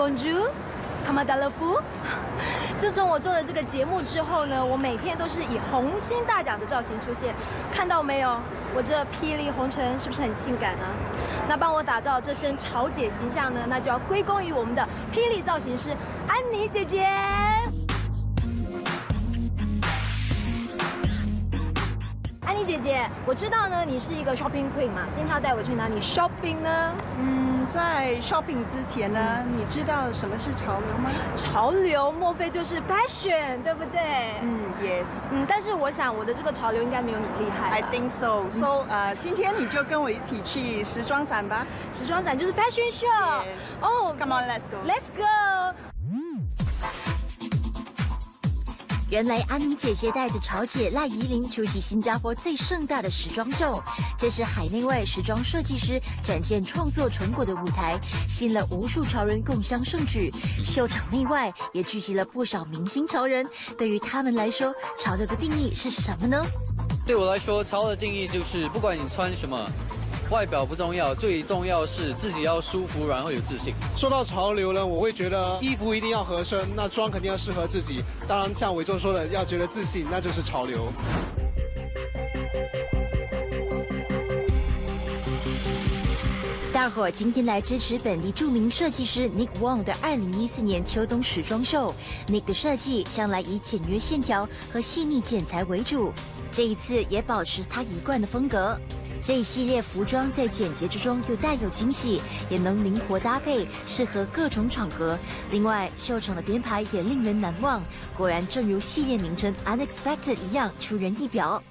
Bonjour，卡玛达勒夫。自从我做了这个节目之后呢，我每天都是以红星大奖的造型出现，看到没有？我这霹雳红唇是不是很性感啊？那帮我打造这身潮姐形象呢，那就要归功于我们的霹雳造型师安妮姐姐。妮姐姐，我知道呢，你是一个 shopping queen 嘛，今天要带我去哪里 shopping 呢？嗯，在 shopping 之前呢，你知道什么是潮流吗？潮流莫非就是 fashion，对不对？嗯，yes。嗯，但是我想我的这个潮流应该没有你厉害。I think so. So，呃，今天你就跟我一起去时装展吧。时装展就是 fashion show。哦 Come on, let's go. Let's go。原来安妮姐姐带着潮姐赖怡玲出席新加坡最盛大的时装秀，这是海内外时装设计师展现创作成果的舞台，吸引了无数潮人共襄盛举。秀场内外也聚集了不少明星潮人。对于他们来说，潮流的定义是什么呢？对我来说，潮的定义就是不管你穿什么，外表不重要，最重要是自己要舒服，然后有自信。说到潮流呢，我会觉得衣服一定要合身，那妆肯定要适合自己。当然，像伟忠说的，要觉得自信，那就是潮流。大伙儿今天来支持本地著名设计师 Nick Wong 的二零一四年秋冬时装秀。Nick 的设计向来以简约线条和细腻剪裁为主，这一次也保持他一贯的风格。这一系列服装在简洁之中又带有惊喜，也能灵活搭配，适合各种场合。另外，秀场的编排也令人难忘，果然正如系列名称 Unexpected 一样出人意表。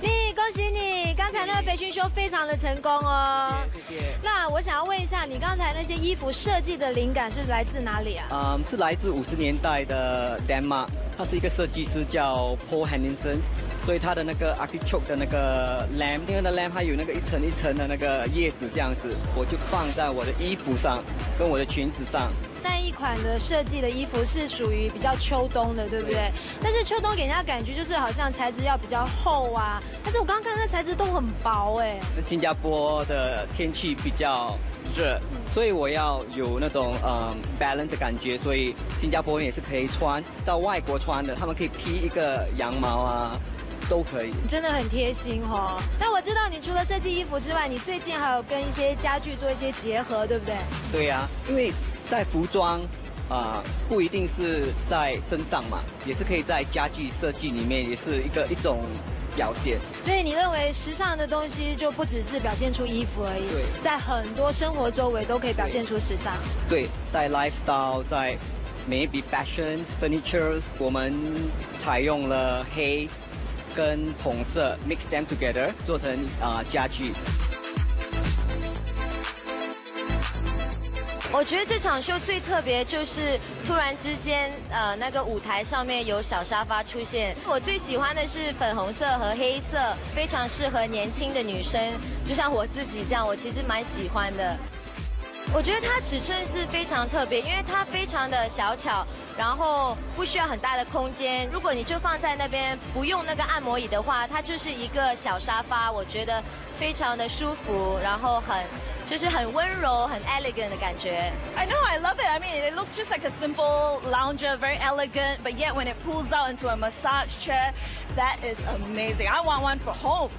你恭喜你，刚才那个培训秀非常的成功哦。谢谢。那我想要问一下，你刚才那些衣服设计的灵感是来自哪里啊？嗯，是来自五十年代的 Denmark，他是一个设计师叫 Paul Henningsen，所以他的那个 artichoke 的那个 lamp，因为那 lamp 它有那个一层一层的那个叶子这样子，我就放在我的衣服上，跟我的裙子上。那一款的设计的衣服是属于比较秋冬的，对不对？但是秋冬给人家感觉就是好像材质要比较厚啊，但是我刚刚看那材质都很薄哎。新加坡的天气比较热，所以我要有那种嗯 balance 的感觉，所以新加坡人也是可以穿，到外国穿的，他们可以披一个羊毛啊，都可以。真的很贴心哦。那我知道你除了设计衣服之外，你最近还有跟一些家具做一些结合，对不对？对呀、因为在服装啊、不一定是在身上嘛，也是可以在家具设计里面，也是一个一种表现。所以你认为时尚的东西就不只是表现出衣服而已，对在很多生活周围都可以表现出时尚。对，在 lifestyle，在 maybe fashions furniture，我们采用了黑跟红色 mix them together 做成啊、家具。我觉得这场秀最特别就是突然之间，呃，那个舞台上面有小沙发出现。我最喜欢的是粉红色和黑色，非常适合年轻的女生，就像我自己这样，我其实蛮喜欢的。我觉得它尺寸是非常特别，因为它非常的小巧，然后不需要很大的空间。如果你就放在那边不用那个按摩椅的话，它就是一个小沙发，我觉得非常的舒服，然后很就是很温柔、很 elegant 的感觉。I know, I love it. I mean, it looks just like a simple lounger, very elegant, but yet when it pulls out into a massage chair, that is amazing. I want one for home.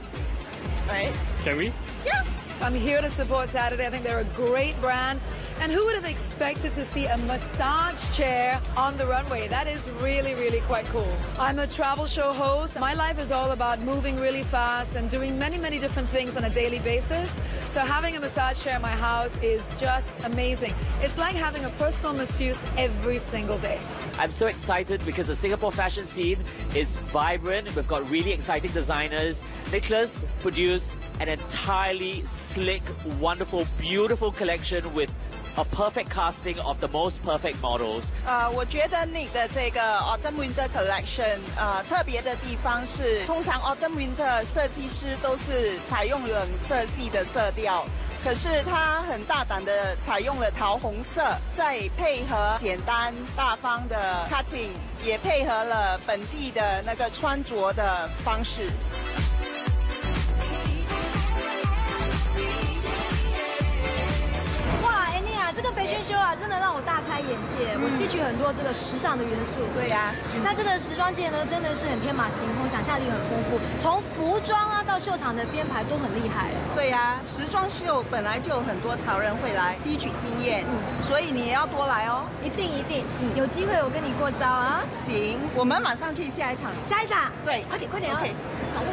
Right? Can we? Yeah. I'm here to support Saturday. I think they're a great brand. And who would have expected to see a massage chair on the runway? That is really, really quite cool. I'm a travel show host. My life is all about moving really fast and doing many, many different things on a daily basis. So having a massage chair in my house is just amazing. It's like having a personal masseuse every single day. I'm so excited because the Singapore fashion scene is vibrant. We've got really exciting designers. Nicholas produced an entirely slick, wonderful, beautiful collection with a perfect casting of the most perfect models. 呃，我觉得你的这个 Autumn Winter Collection，呃，特别的地方是，通常 Autumn Winter 设计师都是采用冷色系的色调，可是他很大胆的采用了桃红色，再配合简单大方的 cutting，也配合了本地的那个穿着的方式。很多这个时尚的元素。对呀、那这个时装界呢，真的是很天马行空，想象力很丰富，从服装啊到秀场的编排都很厉害。对呀、时装秀本来就有很多潮人会来吸取经验，嗯所以你也要多来哦。一定一定，嗯有机会我跟你过招啊！行，我们马上去下一场。下一场，对，快点快点啊 OK 走路。